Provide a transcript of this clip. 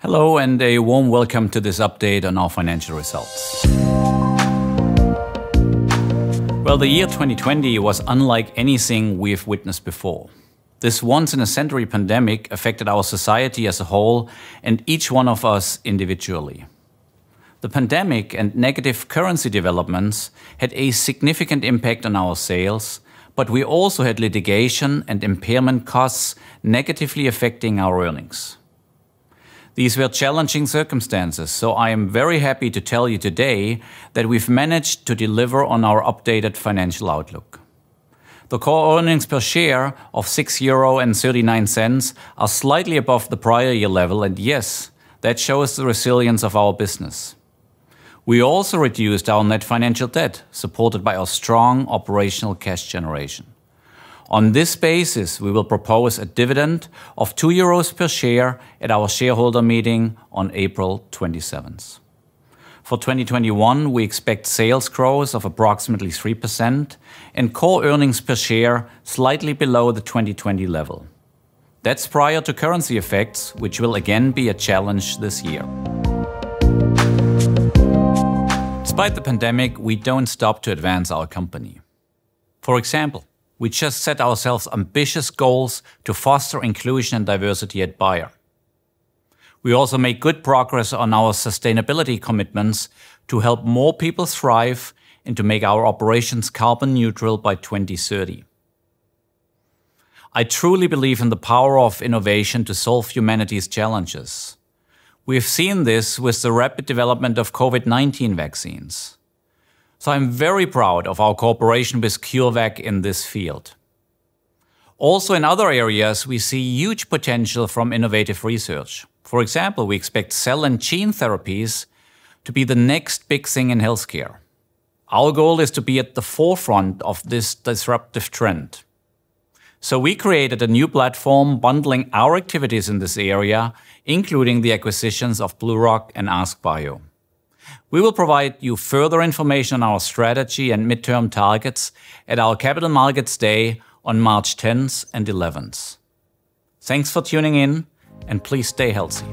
Hello, and a warm welcome to this update on our financial results. Well, the year 2020 was unlike anything we've witnessed before. This once in a century pandemic affected our society as a whole and each one of us individually. The pandemic and negative currency developments had a significant impact on our sales, but we also had litigation and impairment costs negatively affecting our earnings. These were challenging circumstances, so I am very happy to tell you today that we've managed to deliver on our updated financial outlook. The core earnings per share of 6.39 euro are slightly above the prior year level, and yes, that shows the resilience of our business. We also reduced our net financial debt, supported by our strong operational cash generation. On this basis, we will propose a dividend of 2 euros per share at our shareholder meeting on April 27th. For 2021, we expect sales growth of approximately 3% and core earnings per share slightly below the 2020 level. That's prior to currency effects, which will again be a challenge this year. Despite the pandemic, we don't stop to advance our company. For example, we just set ourselves ambitious goals to foster inclusion and diversity at Bayer. We also make good progress on our sustainability commitments to help more people thrive and to make our operations carbon neutral by 2030. I truly believe in the power of innovation to solve humanity's challenges. We have seen this with the rapid development of COVID-19 vaccines. I'm very proud of our cooperation with CureVac in this field. Also in other areas, we see huge potential from innovative research. For example, we expect cell and gene therapies to be the next big thing in healthcare. Our goal is to be at the forefront of this disruptive trend. So we created a new platform bundling our activities in this area, including the acquisitions of BlueRock and AskBio. We will provide you further information on our strategy and midterm targets at our Capital Markets Day on March 10th and 11th. Thanks for tuning in, and please stay healthy.